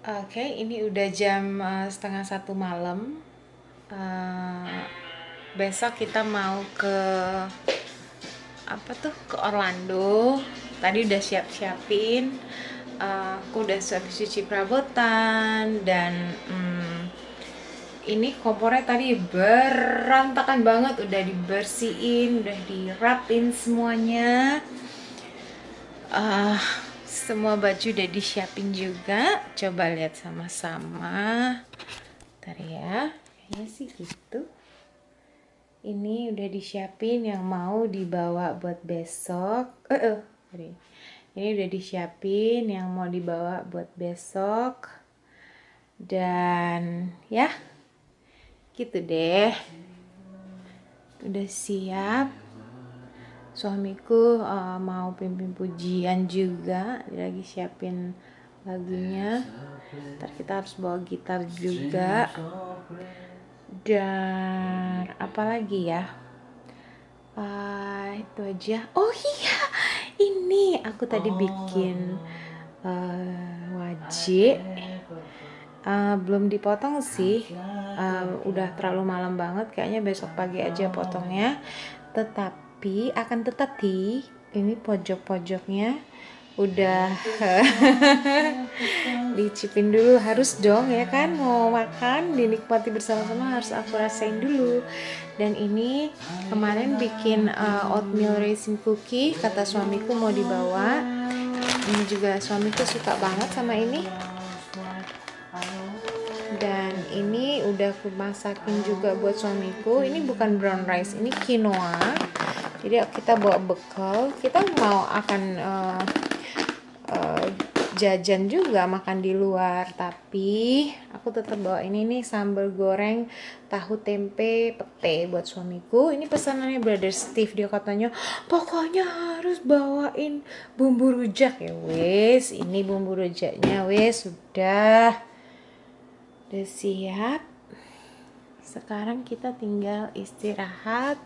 Oke, ini udah jam eh, setengah satu malam. Eh, besok kita mau ke apa tuh ke Orlando. Tadi udah siap-siapin. Eh, aku udah siap cuci perabotan dan hmm, ini kompornya tadi berantakan banget. Udah dibersihin, udah dirapin semuanya. Ah, semua baju udah disiapin juga. Coba lihat sama-sama. Ntar ya, kayaknya sih gitu. Ini udah disiapin yang mau dibawa buat besok. Eh, sorry. Ini udah disiapin yang mau dibawa buat besok. Dan ya, gitu deh. Udah siap suamiku uh, mau pimpin pujian juga dia lagi siapin lagunya. Ntar kita harus bawa gitar juga. Dan apa lagi ya? Uh, itu aja. Oh iya ini aku tadi bikin uh, wajik. Uh, belum dipotong sih. Uh, udah terlalu malam banget kayaknya besok pagi aja potongnya. Tetapi tapi akan tetapi ini pojok-pojoknya udah dicipin dulu. Harus dong ya kan mau makan dinikmati bersama-sama harus aku rasain dulu. Dan ini kemarin bikin uh, oatmeal raisin cookie kata suamiku mau dibawa. Ini juga suamiku suka banget sama ini. Dan ini udah aku masakin juga buat suamiku. Ini bukan brown rice ini quinoa jadi kita bawa bekal kita mau akan uh, uh, jajan juga makan di luar. Tapi aku tetap bawa ini nih sambal goreng tahu tempe pete buat suamiku. Ini pesanannya brother Steve dia katanya pokoknya harus bawain bumbu rujak ya wes. Ini bumbu rujaknya wes sudah. Udah siap sekarang kita tinggal istirahat.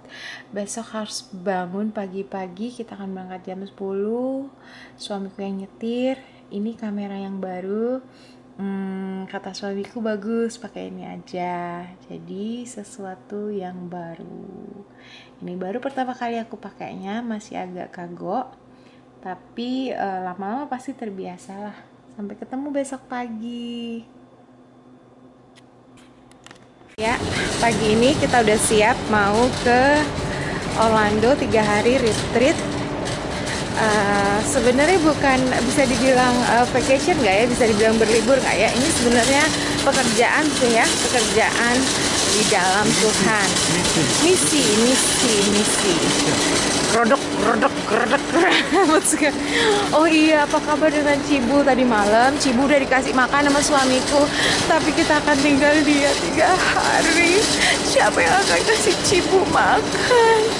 Besok harus bangun pagi-pagi. Kita akan berangkat jam 10 suamiku yang nyetir. Ini kamera yang baru. Hmm, kata suamiku bagus pakai ini aja. Jadi sesuatu yang baru. Ini baru pertama kali aku pakainya masih agak kagok. Tapi eh, lama-lama uh, pasti terbiasa lah. Sampai ketemu besok pagi Ya, pagi ini kita udah siap mau ke Orlando tiga hari retreat. Uh, sebenarnya bukan bisa dibilang uh, vacation nggak ya, bisa dibilang berlibur nggak ya? Ini sebenarnya pekerjaan sih ya, pekerjaan di dalam Tuhan. Misi, misi, misi. Rodok, rodok. oh iya, apa kabar dengan Cibu tadi malam? Cibu udah dikasih makan sama suamiku, tapi kita akan tinggal dia tiga hari. Siapa yang akan kasih Cibu makan?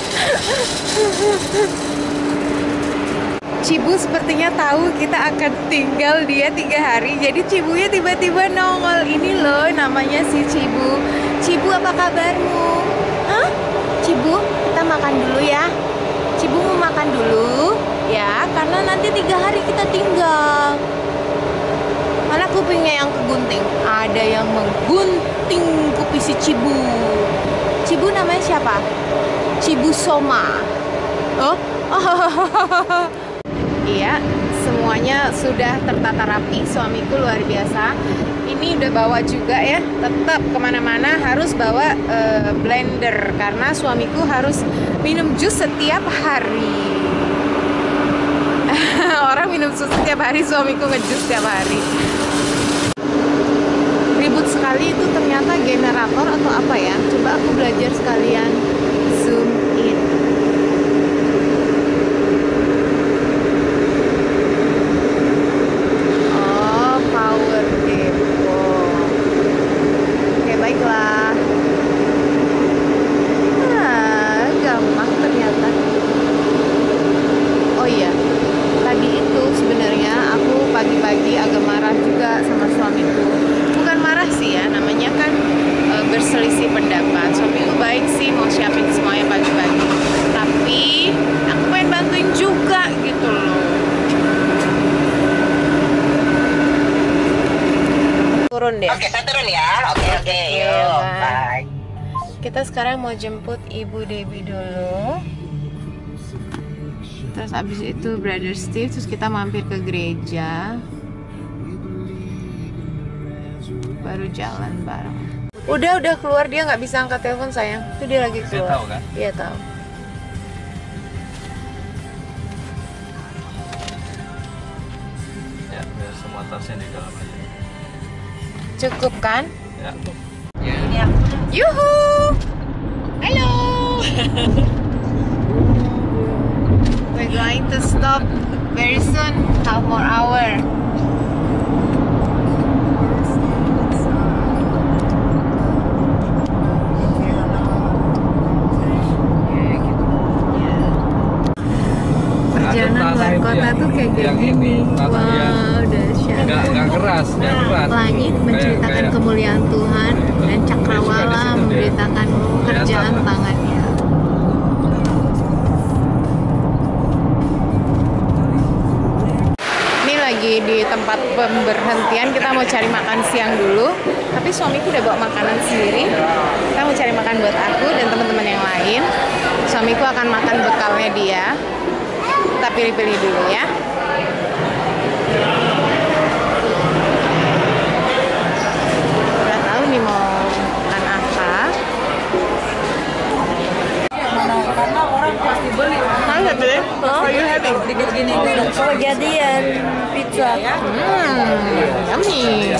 Cibu sepertinya tahu kita akan tinggal dia tiga hari Jadi Cibunya tiba-tiba nongol Ini loh namanya si Cibu Cibu apa kabarmu? Hah? Cibu kita makan dulu ya Makan dulu ya Karena nanti tiga hari kita tinggal Mana kupingnya yang kegunting? Ada yang menggunting kupi si Cibu Cibu namanya siapa? Cibu Soma Oh? Iya, semuanya sudah tertata rapi. Suamiku luar biasa. Ini udah bawa juga ya. Tetap ke mana-mana harus bawa uh, blender karena suamiku harus minum jus setiap hari orang minum susu tiap hari suamiku ngejus tiap hari. Ribut sekali itu ternyata generator atau apa ya? Coba aku belajar sekalian zoom in. Oh power depo oke baiklah. Nah gampang ternyata. Oh iya. bukan marah sih ya namanya kan e, berselisih pendapat suami gue baik sih mau siapin semuanya pagi-pagi tapi aku pengen bantuin juga gitu loh turun deh. Oke, saya turun ya. Oke, oke. Yuk. Bye. Kita sekarang mau jemput Ibu Debbie dulu. Terus abis itu Brother Steve, terus kita mampir ke gereja. Baru jalan bareng. Udah udah keluar dia nggak bisa angkat telepon sayang. Itu dia lagi Dia keluar. tahu kan? Iya tahu. Ya, biar semua tasnya di dalam aja. Cukup kan? Ya. Yuhu! Halo! We're going to stop very soon, half more hour. Kayak yang gini. ini, Wow, dahsyat. Nggak, nggak keras, nggak berat. Langit Kayak- menceritakan kayak- kemuliaan Tuhan Itu. dan cakrawala dia. memberitakan lah. tangannya. Ini lagi di tempat pemberhentian kita mau cari makan siang dulu. Tapi suamiku udah bawa makanan sendiri. Kita mau cari makan buat aku dan teman-teman yang lain. Suamiku akan makan bekalnya dia. Kita pilih-pilih dulu ya. Udah tahu nih mau makan apa. karena orang pasti beli? What are you having? gini kejadian pizza Hmm, yummy.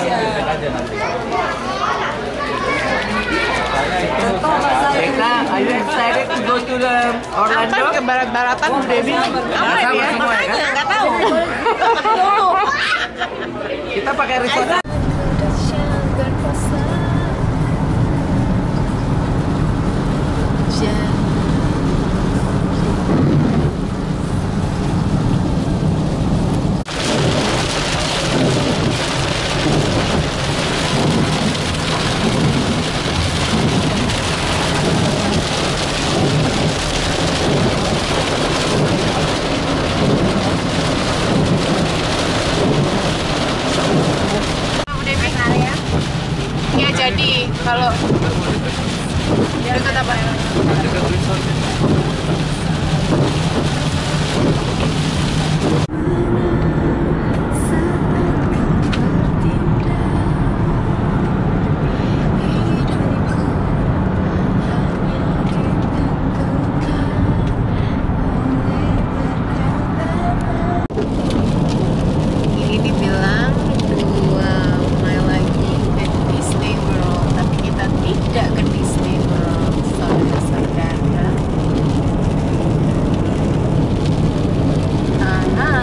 Eka are you excited to go to the Apa ke barat-baratan Bu Dewi? Apa dia? Makanya nggak tahu kita pakai risotto Bu Dewi? Ya jadi kalau dekat apa? Dekat resort. Ini dibilang dua mile lagi ke Disney World, tapi kita tidak ke Disney World, saudara-saudara. Aha.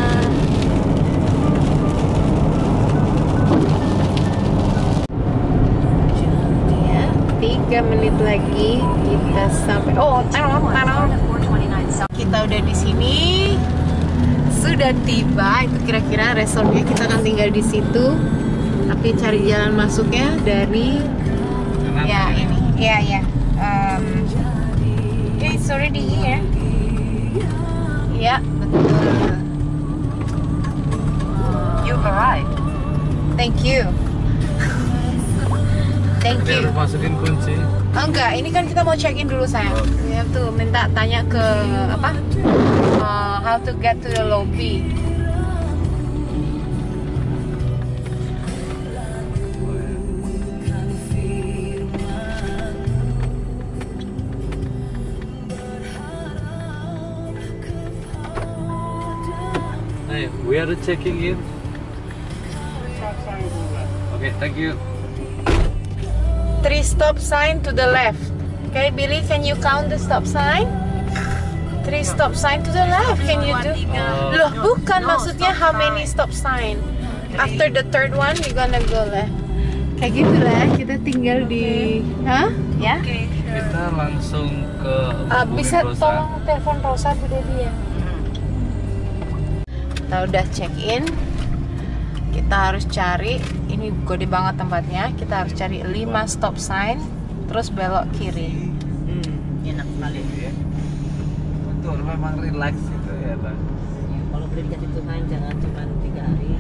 Ya, tiga menit lagi kita sampai. Oh, tanong, tanong. Kita udah di sini sudah tiba itu kira-kira resortnya tinggal di situ tapi cari jalan masuknya dari Kenapa? ya ini ya ya um, yeah, it's already here ya betul you've arrived thank you thank you harus masukin kunci. Oh, enggak, ini kan kita mau check in dulu sayang. Ya tuh minta tanya ke apa? Uh, how to get to the lobby. We are checking in. Okay, thank you. Three stop sign to the left. Okay, Billy, can you count the stop sign? Three stop sign to the left. Can you do? Oh. Loh, bukan maksudnya how many stop sign. After the third one, we gonna go left. Kayak gitu lah, kita tinggal di, hah? Ya? Kita langsung ke Ah, Bukit bisa Rosa. tolong telepon Rosa Bu Devi ya. Kita udah check in. Kita harus cari, ini gede banget tempatnya. Kita harus cari 5 stop sign, terus belok kiri. hmm, enak sekali Betul, memang relax itu ya, Bang. kalau beli dikasih Tuhan jangan cuma tiga hari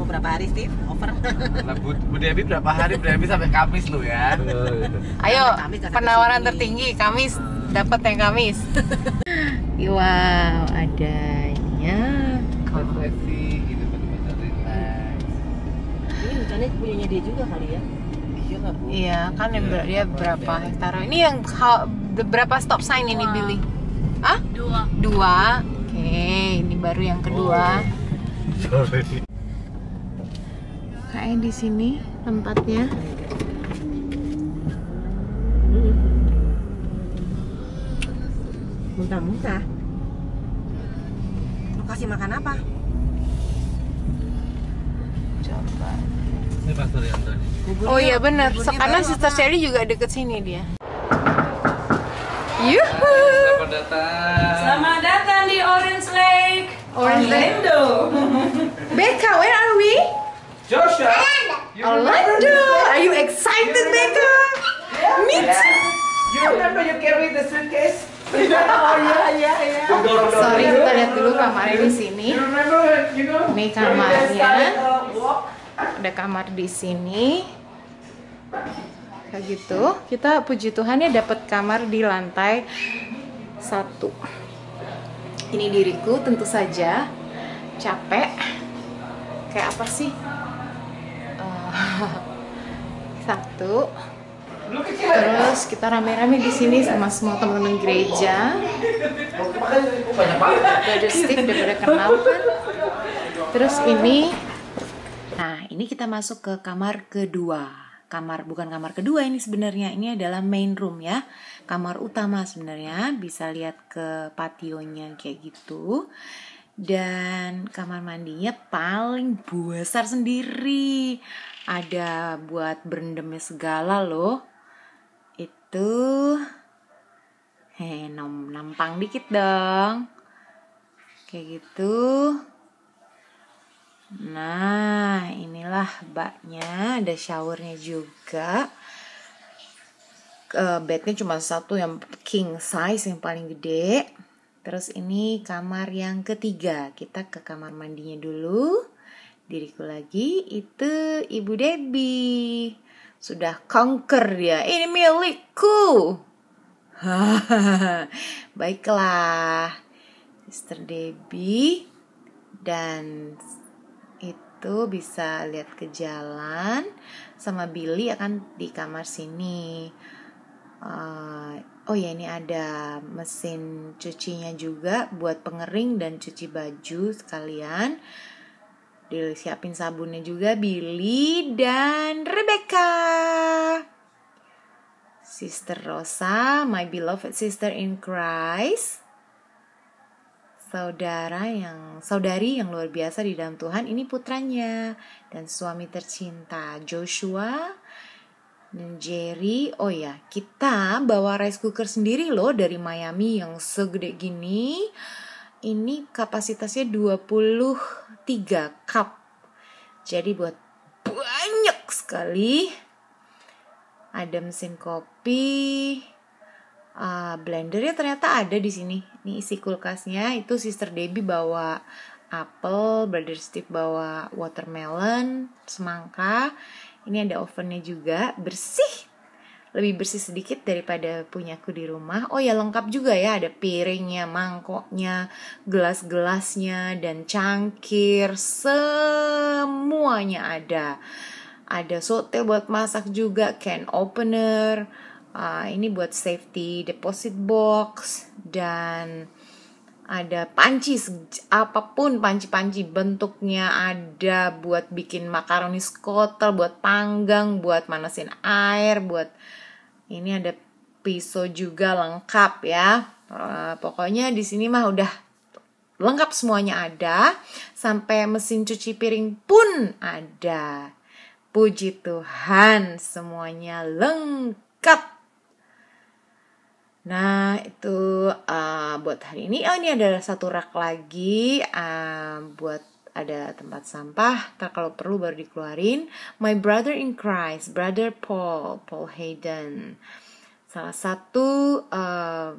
berapa hari Steve? Over. Lah Bu, Bu Devi berapa hari? Bu Devi sampai Kamis lu ya. Ayo, penawaran tertinggi Kamis dapat yang Kamis. wow, adanya Refleksi gitu benar-benar relax. Ini hutannya punyanya dia juga kali ya. Iya lah Bu. Iya, kan yang ber- dia berapa hektar? Ini yang berapa stop sign ini Billy? Ah? Dua. Dua. Oke, ini baru yang kedua. Sorry. Kayak di sini tempatnya. Muntah-muntah. Mau kasih makan apa? Coba. Ini Pastor yang tadi. Buburnya- Oh iya benar. Karena Sister? Sherry juga deket sini dia. Yuhu. Selamat datang. Selamat datang di Orange Lake. Orange. Orlando. Becca, where are we? Joshua. Orlando. Are you excited, Becca? Me too. You remember you carry the suitcase? Sorry, kita lihat dulu kamarnya di sini. Ini kamarnya. Ada kamar di sini. Kayak gitu. Kita puji Tuhan ya dapat kamar di lantai satu. Ini diriku tentu saja capek. Kayak apa sih? Eh, satu. Terus kita rame-rame di sini sama semua teman-teman gereja. Brother Steve udah pada kenal kan. Terus ini Nah, ini kita masuk ke kamar kedua. Kamar bukan kamar kedua ini sebenarnya. Ini adalah main room ya. Kamar utama sebenarnya. Bisa lihat ke pationya kayak gitu. Dan kamar mandinya paling besar sendiri. Ada buat berendamnya segala loh. Itu Hei, nom nampang dikit dong. Kayak gitu. Nah, inilah baknya, ada showernya juga. Eh, bednya cuma satu yang king size yang paling gede. Terus ini kamar yang ketiga. Kita ke kamar mandinya dulu. Diriku lagi itu Ibu Debbie. Sudah conquer dia. Ini milikku. Baiklah, Sister Debbie dan itu bisa lihat ke jalan sama Billy akan di kamar sini. Eh, oh ya ini ada mesin cucinya juga buat pengering dan cuci baju sekalian. Disiapin sabunnya juga Billy dan Rebecca. Sister Rosa, my beloved sister in Christ. Saudara yang saudari yang luar biasa di dalam Tuhan ini putranya dan suami tercinta Joshua dan Jerry. Oh ya, kita bawa rice cooker sendiri loh dari Miami yang segede gini. Ini kapasitasnya 23 cup. Jadi buat banyak sekali. Ada mesin kopi. Uh, blendernya ternyata ada di sini. Ini isi kulkasnya. Itu Sister Debbie bawa apel Brother Steve bawa watermelon semangka. Ini ada ovennya juga bersih lebih bersih sedikit daripada punyaku di rumah. Oh ya lengkap juga ya. Ada piringnya mangkoknya gelas-gelasnya dan cangkir. Semuanya ada. Ada sotel buat masak juga can opener. Uh, ini buat safety deposit box. Dan ada panci apa pun panci-panci bentuknya ada buat bikin makaroni skotel buat panggang buat manasin air buat ini ada pisau juga lengkap ya Uh, pokoknya di sini mah udah lengkap semuanya ada sampai mesin cuci piring pun ada Puji Tuhan, semuanya lengkap. Nah, itu uh, buat hari ini. Oh, ini ada satu rak lagi uh, buat ada tempat sampah. Ntar kalau perlu baru dikeluarin. My brother in Christ, brother Paul, Paul Hayden. Salah satu uh,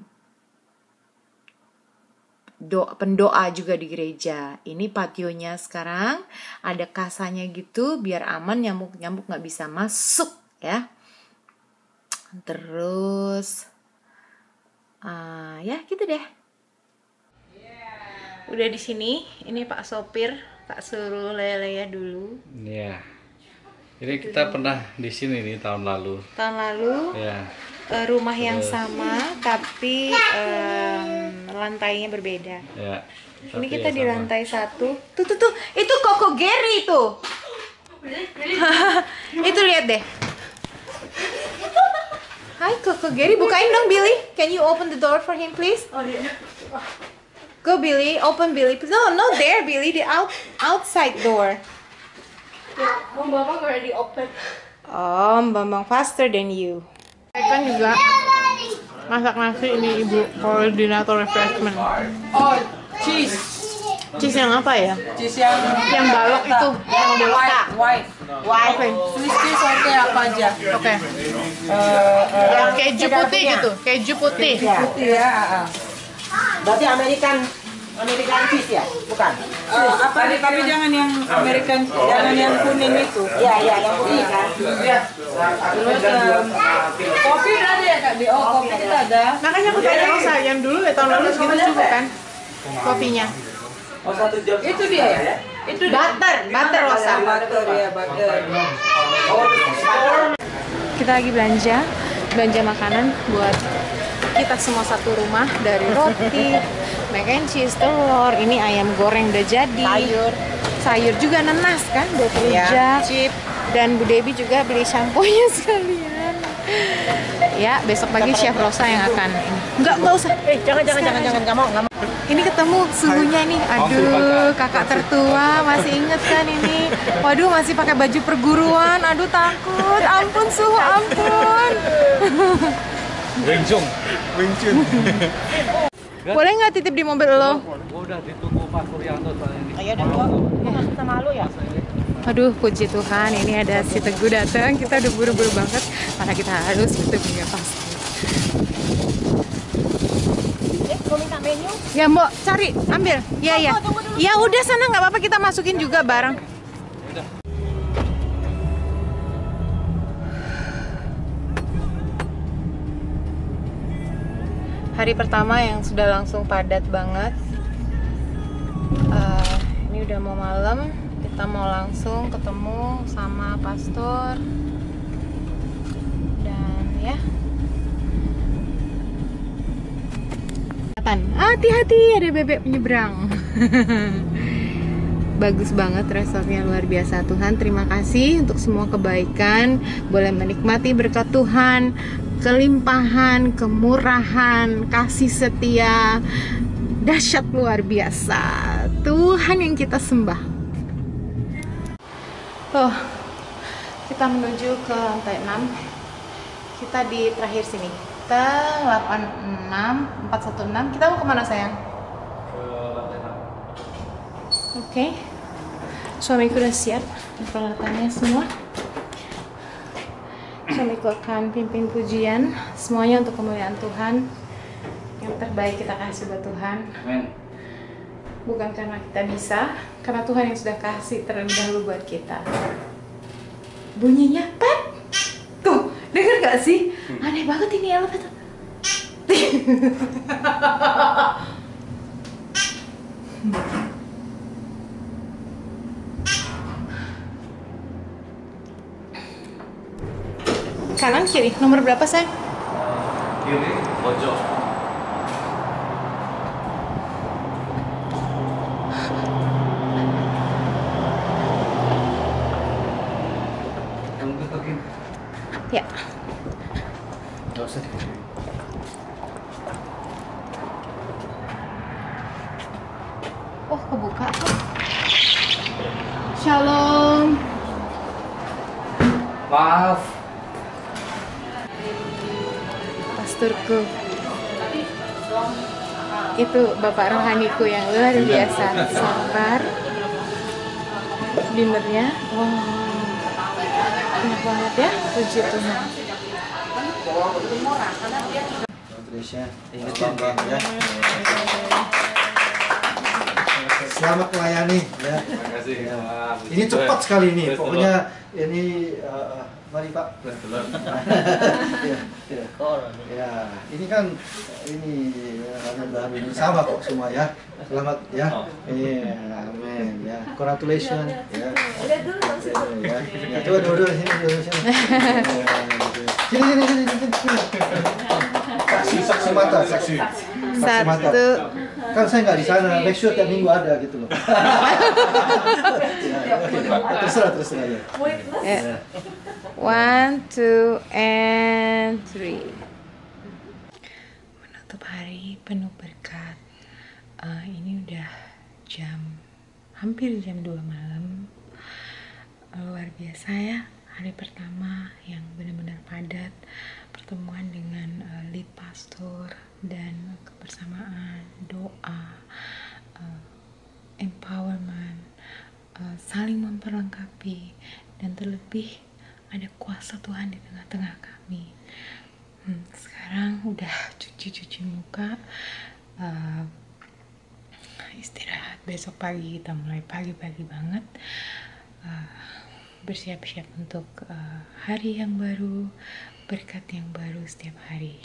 doa pendoa juga di gereja. Ini pationya sekarang ada kasanya gitu biar aman nyamuk-nyamuk nggak bisa masuk ya. Terus ah, ya gitu deh. Udah di sini, ini Pak sopir, tak suruh lele dulu. Iya. Ini kita pernah di sini nih tahun lalu. Tahun lalu Ya. eh, rumah yang sama tapi em, lantainya berbeda. Ya. Ini kita ya di sama. lantai satu. Tuh tuh tuh, itu Koko Gary tuh. itu lihat deh. Hai Koko Gary, bukain dong Billy. Can you open the door for him please? Go Billy, open Billy. No, no there Billy, the out outside door. Oh, Bambang faster than you. Kan juga masak nasi ini ibu koordinator refreshment. Oh, cheese. Cheese yang apa ya? Cheese yang Yang balok itu, yang balok white, white. White. Oke. Swiss cheese oke apa aja? Oke. Eh, eh, Yang keju putih gitu, keju putih. putih ya. ah, ah. Berarti American American cheese ya? Bukan? Eh, apa tapi jangan yang American, jangan yang kuning itu. Iya, iya, yang putih kan. Terus em, kopi ada ya kak? Di oh kopi kita ada. Makanya aku tanya Rosa, yang dulu ya tahun lalu segitu cukup kan? Kopinya. Itu dia ya? Itu dia. Butter, butter Rosa. Butter ya butter. Kita lagi belanja, belanja makanan buat kita semua satu rumah dari roti, mac and cheese, telur, ini ayam goreng udah jadi. Sayur. Sayur juga nanas kan, 20 Ya, jak. Dan Bu Debi juga beli shampoo-nya sekalian. Ya, besok pagi Chef Rosa yang akan ini. Enggak, enggak usah. Eh, jangan, jangan, jangan, jangan, nggak mau, nggak mau. Ini ketemu suhunya nih. Aduh, kakak tertua masih inget kan ini. Waduh, masih pakai baju perguruan. Aduh, takut. Ampun suhu, ampun. Wingchung. Boleh nggak titip di mobil lo? Udah ditunggu Pak Suryanto soalnya ini. Ayo, masuk sama lu ya? Aduh, puji Tuhan, ini ada si Teguh datang. Kita udah buru-buru banget, karena kita harus bertemu pasti. Eh, mau minta menu? Ya, Mbok, cari, ambil. Ya, ya. Ya udah sana nggak apa-apa kita masukin juga bareng. Hari pertama yang sudah langsung padat banget. Eh, ini udah mau malam, kita mau langsung ketemu sama pastor dan ya. Hati-hati ada bebek penyeberang. Bagus banget resortnya luar biasa Tuhan. Terima kasih untuk semua kebaikan. Boleh menikmati berkat Tuhan, kelimpahan, kemurahan, kasih setia, dahsyat luar biasa. Tuhan yang kita sembah. Tuh, kita menuju ke lantai 6. Kita di terakhir sini. Kita 86, 416. Kita mau ke mana sayang? Oke. Suamiku udah siap peralatannya semua. Suamiku akan pimpin pujian semuanya untuk kemuliaan Tuhan. Yang terbaik kita kasih buat Tuhan. Amin. Bukan karena kita bisa, karena Tuhan yang sudah kasih terlebih dahulu buat kita. Bunyinya pet. Tuh, denger gak sih? Aneh banget ini elevator. Kanan kiri, nomor berapa sayang? Kiri, pojok. Ya. Gak usah. Oh, kebuka tuh. Shalom. Maaf. Pasturku itu bapak rohaniku yang luar biasa. Sabar. Dinernya wow enak banget ya. Puji Tuhan. Indonesia. Ingat ya. Selamat melayani ya. Terima kasih. Ya. Ini cepat sekali ini. Pokoknya ini eh, mari Pak. Ya, ya. Ya, ini kan ini hanya baru ini sama kok semua ya. Selamat ya. Iya, amin ya. Congratulations ya. Ya, ya. Coba dulu dulu sini dulu sini. Ya, gitu. Sini sini sini sini. sini. Saksi saksi mata saksi. Saksi mata. Satu. Kan saya nggak di sana. Make sure tiap minggu ada gitu loh. Ya, ya. Terserah terserah ya. Ya. One, two, and three. Menutup hari penuh berkat. Eh, ini udah jam hampir jam 2 malam. Eh, luar biasa ya hari pertama yang benar-benar padat pertemuan dengan eh, lead pastor dan kebersamaan doa eh, empowerment eh, saling memperlengkapi dan terlebih ada kuasa Tuhan di tengah-tengah kami. Hmm, sekarang udah cuci-cuci muka eh, istirahat besok pagi kita mulai pagi-pagi banget. Eh, bersiap-siap untuk eh, hari yang baru berkat yang baru setiap hari